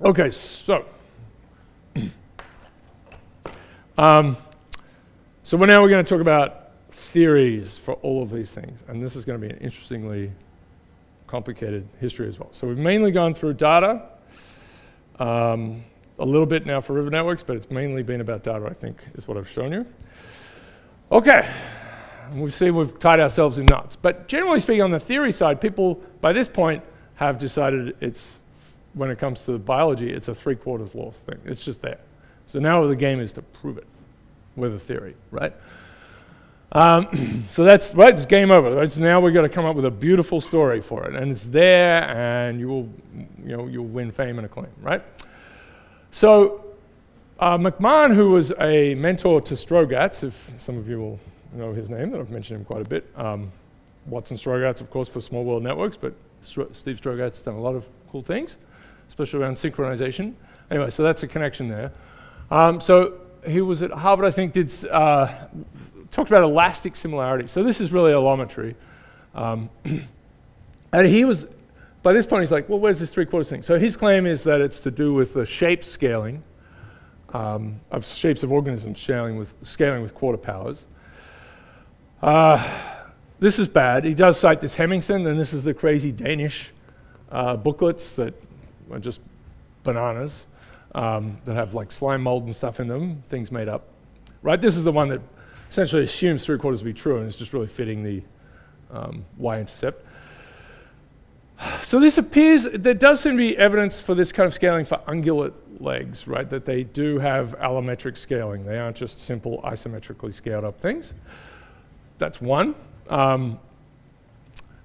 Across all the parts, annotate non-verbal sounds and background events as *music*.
Okay, so. *clears throat* um, so now we're going to talk about theories for all of these things, and this is going to be an interestingly complicated history as well. So we've mainly gone through data, um, a little bit now for river networks, but it's mainly been about data, I think, is what I've shown you. Okay, we've seen we've tied ourselves in knots. But generally speaking, on the theory side, people by this point have decided it's, when it comes to biology, it's a three quarters loss thing. It's just there. So now the game is to prove it with a theory, right? Um, *clears throat* so that's right. It's game over. Right? So now we've got to come up with a beautiful story for it, and it's there, and you will, you know, you'll win fame and acclaim, right? So uh, McMahon, who was a mentor to Strogatz, if some of you will know his name, that I've mentioned him quite a bit. Um, Watson Strogatz, of course, for Small World Networks, but Stro Steve Strogatz has done a lot of cool things, especially around synchronization. Anyway, so that's a connection there. Um, so he was at Harvard, I think, did uh, talked about elastic similarity. So this is really allometry. Um, *clears throat* and he was, by this point, he's like, well, where's this three quarters thing? So his claim is that it's to do with the shape scaling um, of shapes of organisms scaling with, scaling with quarter powers. Uh, this is bad. He does cite this Hemmingsen, and this is the crazy Danish uh, booklets that are just bananas um, that have like slime mold and stuff in them, things made up. Right? This is the one that essentially assumes three quarters to be true and is just really fitting the um, y-intercept. So this appears, there does seem to be evidence for this kind of scaling for ungulate legs, right? That they do have allometric scaling. They aren't just simple isometrically scaled up things. That's one. Um,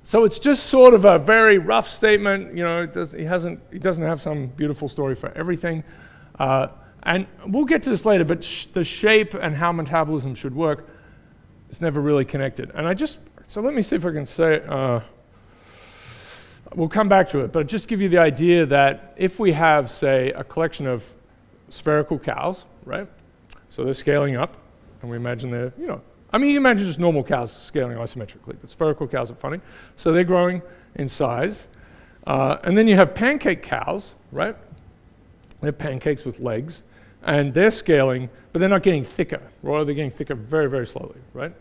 so it's just sort of a very rough statement. You know, does, he hasn't, he doesn't have some beautiful story for everything. Uh, and we'll get to this later, but sh the shape and how metabolism should work is never really connected. And I just, so let me see if I can say, uh, we'll come back to it, but just give you the idea that if we have, say, a collection of spherical cows, right? So they're scaling up, and we imagine they're, you know, I mean, you imagine just normal cows scaling isometrically, but spherical cows are funny. So they're growing in size. Uh, and then you have pancake cows, right? They're pancakes with legs, and they're scaling, but they're not getting thicker, right? They're getting thicker very, very slowly, right?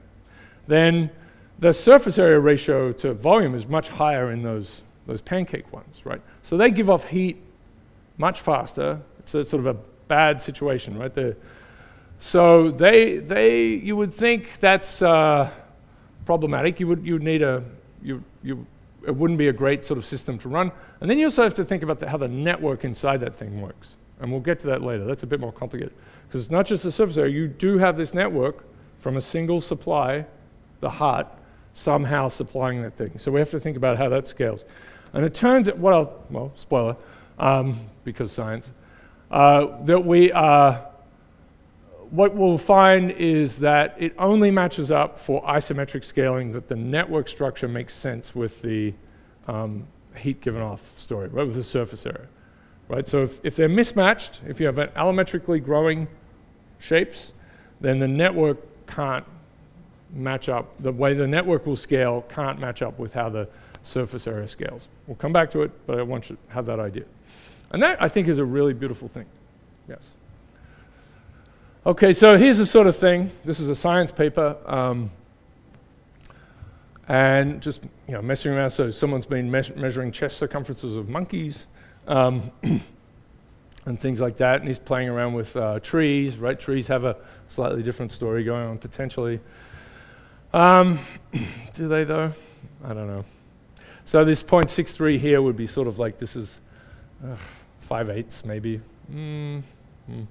Then the surface area ratio to volume is much higher in those those pancake ones, right? So they give off heat much faster. It's a sort of a bad situation, right? They're, so they, they, you would think that's uh, problematic. You would, you would need a, you, you, it wouldn't be a great sort of system to run. And then you also have to think about the, how the network inside that thing works. And we'll get to that later. That's a bit more complicated. Because it's not just the surface area. You do have this network from a single supply, the heart, somehow supplying that thing. So we have to think about how that scales. And it turns out, well, well, spoiler, um, because science, uh, that we are, what we'll find is that it only matches up for isometric scaling, that the network structure makes sense with the um, heat given off story, right, with the surface area. Right? So if, if they're mismatched, if you have allometrically growing shapes, then the network can't match up. The way the network will scale can't match up with how the surface area scales. We'll come back to it, but I want you to have that idea. And that, I think, is a really beautiful thing. Yes. Okay, so here's the sort of thing. This is a science paper. Um, and just you know, messing around. So someone's been me measuring chest circumferences of monkeys um, *clears throat* and things like that. And he's playing around with uh, trees, right? Trees have a slightly different story going on potentially. Um, *clears throat* do they, though? I don't know. So this 0.63 here would be sort of like this is uh, 5 eighths maybe. Mm, mm.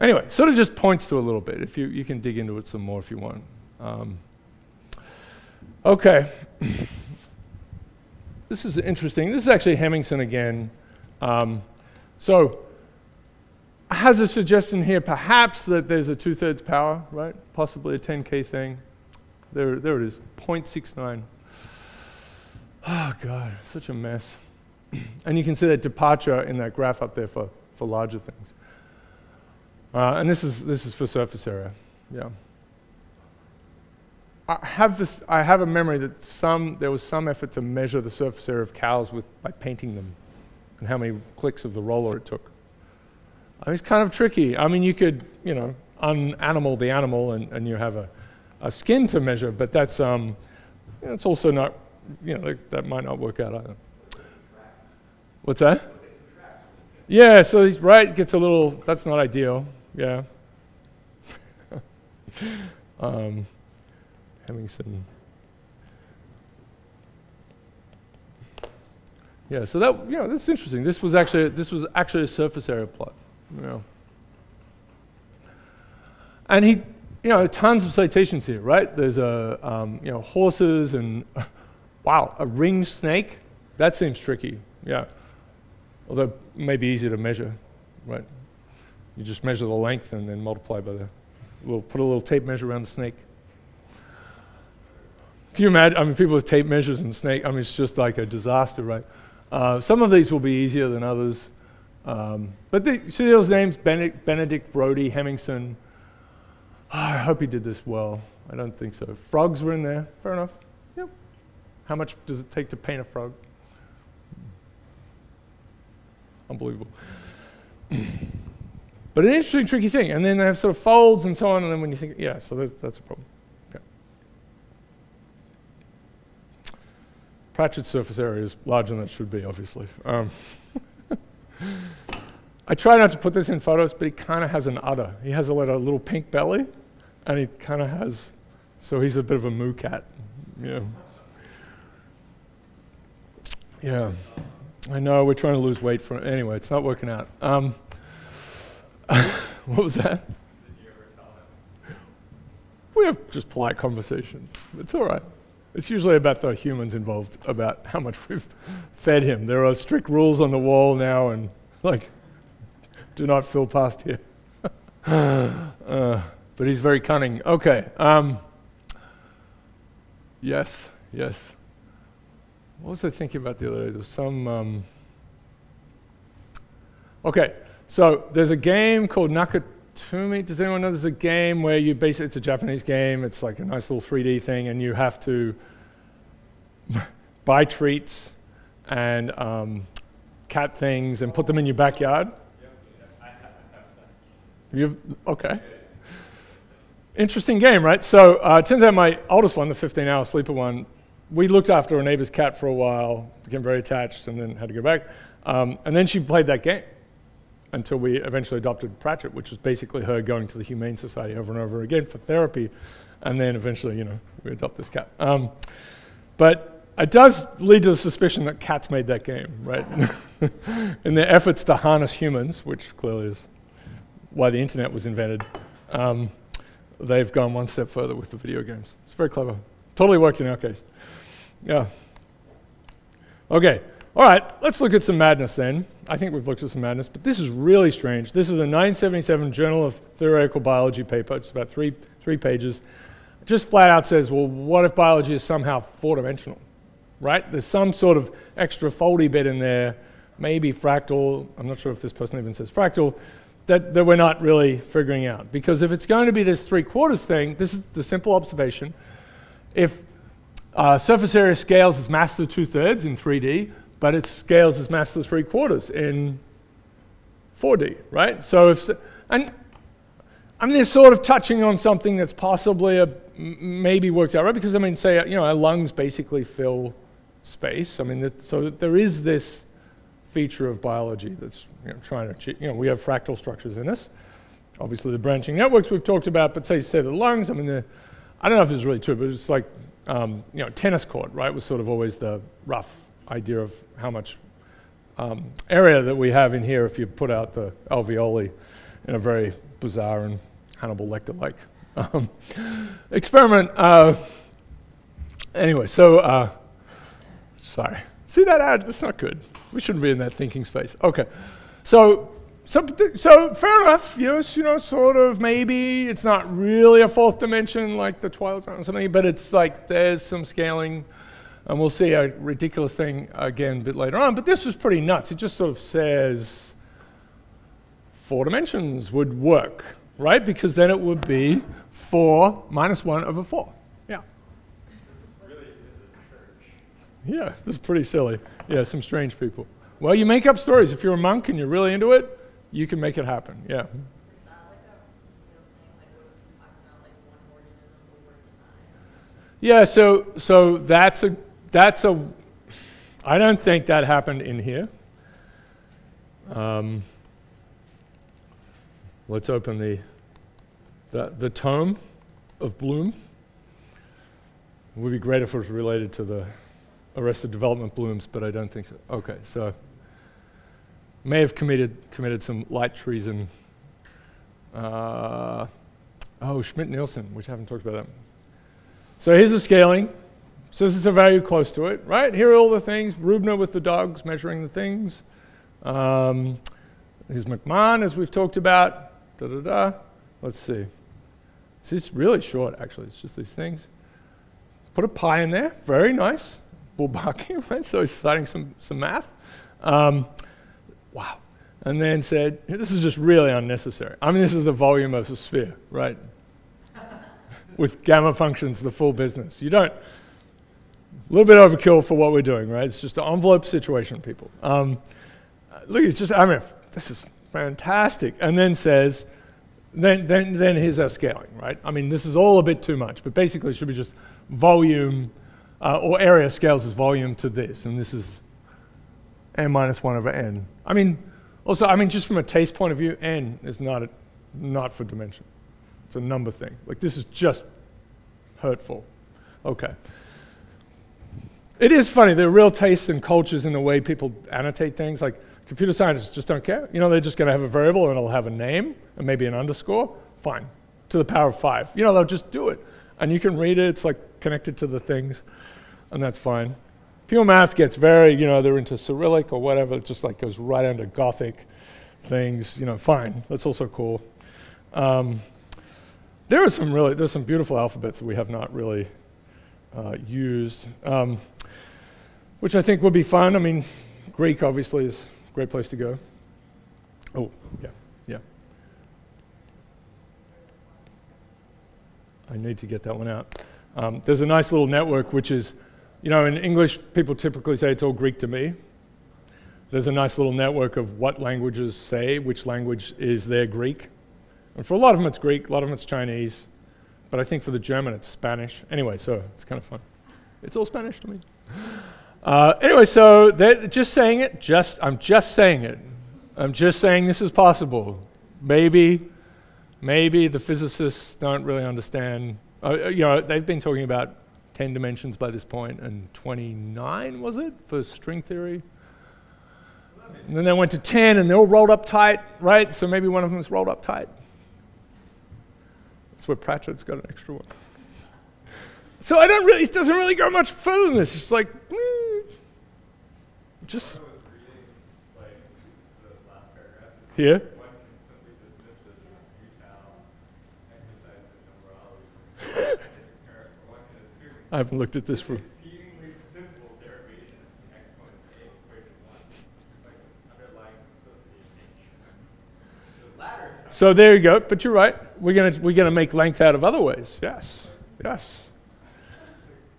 Anyway, sort of just points to a little bit. If you, you can dig into it some more if you want. Um, okay. *clears throat* this is interesting. This is actually Hemmingsen again. Um, so has a suggestion here perhaps that there's a two-thirds power, right? Possibly a 10K thing. There, there it is, 0.69. Oh, God, such a mess. *clears throat* and you can see that departure in that graph up there for, for larger things. Uh, and this is, this is for surface area, yeah. I have, this, I have a memory that some, there was some effort to measure the surface area of cows with, by painting them. and how many clicks of the roller it took. I mean, it's kind of tricky. I mean, you could, you know, unanimal the animal and, and you have a, a skin to measure, but that's, um, you know, it's also not, you know, that, that might not work out either. What's that? Yeah, so right, gets a little, that's not ideal. Yeah. *laughs* um, Hemmingsen. Yeah, so that, you know, that's interesting. This was actually, this was actually a surface area plot. You know. And he, you know, tons of citations here, right? There's a, um, you know, horses and, *laughs* wow, a ringed snake? That seems tricky, yeah although maybe easier to measure, right? You just measure the length and then multiply by the, we'll put a little tape measure around the snake. Can you imagine? I mean, people with tape measures and snake, I mean, it's just like a disaster, right? Uh, some of these will be easier than others. Um, but the, see those names, Benedict, Benedict Brody, Hemmingsen. Oh, I hope he did this well. I don't think so. Frogs were in there. Fair enough. Yep. How much does it take to paint a frog? unbelievable. *clears throat* but an interesting, tricky thing. And then they have sort of folds and so on. And then when you think, yeah, so that's, that's a problem. Okay. Pratchett's surface area is larger than it should be, obviously. Um, *laughs* I try not to put this in photos, but he kind of has an udder. He has a little, little pink belly, and he kind of has, so he's a bit of a moo cat. Yeah. Yeah. I know we're trying to lose weight for anyway. It's not working out. Um, what was that? We have just polite conversations. It's all right. It's usually about the humans involved, about how much we've *laughs* fed him. There are strict rules on the wall now, and like, do not fill past here. *laughs* uh, but he's very cunning. Okay. Um, yes. Yes. What was I thinking about the other day? There's some. Um okay, so there's a game called Neko Atsume. Does anyone know there's a game where you basically, it's a Japanese game, it's like a nice little 3D thing, and you have to *laughs* buy treats and um, cat things and put them in your backyard? You've, okay. Interesting game, right? So uh, it turns out my oldest one, the 15 hour sleeper one, we looked after a neighbor's cat for a while, became very attached, and then had to go back. Um, and then she played that game until we eventually adopted Pratchett, which was basically her going to the Humane Society over and over again for therapy. And then eventually, you know, we adopt this cat. Um, but it does lead to the suspicion that cats made that game, right? *laughs* In their efforts to harness humans, which clearly is why the internet was invented, um, they've gone one step further with the video games. It's very clever. Totally worked in our case. Yeah. Okay. All right. Let's look at some madness then. I think we've looked at some madness, but this is really strange. This is a 977 Journal of Theoretical Biology paper. It's about three, three pages. It just flat out says, well, what if biology is somehow four dimensional? Right? There's some sort of extra foldy bit in there, maybe fractal. I'm not sure if this person even says fractal, that, that we're not really figuring out. Because if it's going to be this three quarters thing, this is the simple observation. If uh, surface area scales as mass to two-thirds in 3D, but it scales as mass to three-quarters in 4D, right? So if, and I mean, they're sort of touching on something that's possibly a, maybe works out, right? Because I mean, say, you know, our lungs basically fill space. I mean, so there is this feature of biology that's you know, trying to, you know, we have fractal structures in us. Obviously, the branching networks we've talked about, but say, say the lungs, I mean, the, I don't know if it's really true, but it's like um, you know, tennis court, right, was sort of always the rough idea of how much um, area that we have in here if you put out the alveoli in a very bizarre and Hannibal Lecter-like um, experiment. Uh, anyway, so, uh, sorry. See that ad? That's not good. We shouldn't be in that thinking space. Okay. So so, so fair enough. Yes, you know, sort of. Maybe it's not really a fourth dimension like the Twilight Zone or something, but it's like there's some scaling, and we'll see a ridiculous thing again a bit later on. But this was pretty nuts. It just sort of says four dimensions would work, right? Because then it would be four minus one over four. Yeah. This really. Yeah, this is pretty silly. Yeah, some strange people. Well, you make up stories. If you're a monk and you're really into it, you can make it happen. Yeah. Yeah, so so that's a that's a I don't think that happened in here. Um, let's open the, the the tome of Blum. It would be great if it was related to the Arrested Development Blooms, but I don't think so. Okay, so may have committed committed some light treason. Uh, oh, Schmidt Nielsen, which I haven't talked about that. So here's the scaling. Says is a value close to it, right? Here are all the things. Rubner with the dogs measuring the things. Um, here's McMahon, as we've talked about. Da da da. Let's see. See, it's really short, actually. It's just these things. Put a pi in there. Very nice. Bull barking, *laughs* right? So he's citing some, some math. Um, wow. And then said, this is just really unnecessary. I mean, this is the volume of a sphere, right? *laughs* With gamma functions, the full business. You don't, a little bit overkill for what we're doing, right? It's just an envelope situation, people. Um, look, it's just, I mean, this is fantastic. And then says, then, then, then here's our scaling, right? I mean, this is all a bit too much, but basically it should be just volume, uh, or area scales as volume to this, and this is n minus 1 over n. I mean, also, I mean, just from a taste point of view, n is not, a, not for dimension. It's a number thing. Like, this is just hurtful. Okay. It is funny. There are real tastes and cultures in the way people annotate things. Like, computer scientists just don't care. You know, they're just going to have a variable and it'll have a name and maybe an underscore. Fine. To the power of five. You know, they'll just do it. And you can read it. It's like connected to the things. And that's fine. Pure math gets very, you know, they're into Cyrillic or whatever. It just like goes right under Gothic things. You know, fine. That's also cool. Um, there are some really, there's some beautiful alphabets that we have not really uh, used, um, which I think would be fun. I mean, Greek obviously is a great place to go. Oh, yeah, yeah. I need to get that one out. Um, there's a nice little network which is, you know, in English, people typically say it's all Greek to me. There's a nice little network of what languages say, which language is their Greek. And for a lot of them, it's Greek, a lot of them, it's Chinese. But I think for the German, it's Spanish. Anyway, so it's kind of fun. It's all Spanish to me. Uh, anyway, so just saying it, just I'm just saying it. I'm just saying this is possible. Maybe, maybe the physicists don't really understand. Uh, you know, they've been talking about 10 dimensions by this point, and 29 was it for string theory? And then they went to 10, and they're all rolled up tight, right? So maybe one of them is rolled up tight. That's where Pratchett's got an extra one. So I don't really, it doesn't really go much further than this. It's like, mm, just here. *laughs* I haven't looked at this for. So there you go. But you're right. We're gonna we're gonna make length out of other ways. Yes, yes.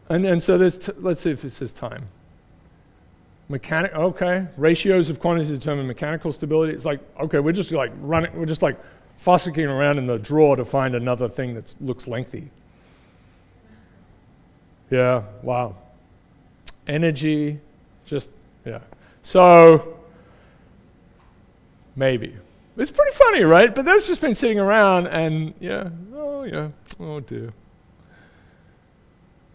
And and so there's let's see if it says time. Mechanic. Okay. Ratios of quantities determine mechanical stability. It's like okay, we're just like running. We're just like fossicking around in the drawer to find another thing that looks lengthy. Yeah. Wow. Energy. Just yeah. So maybe. It's pretty funny, right? But that's just been sitting around and, yeah, oh, yeah, oh dear.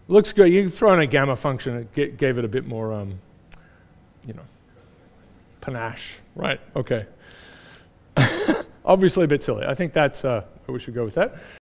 Looks good. You throw in a gamma function, it gave it a bit more, um, you know, panache, right? Okay. *laughs* Obviously a bit silly. I think that's uh, we should go with that.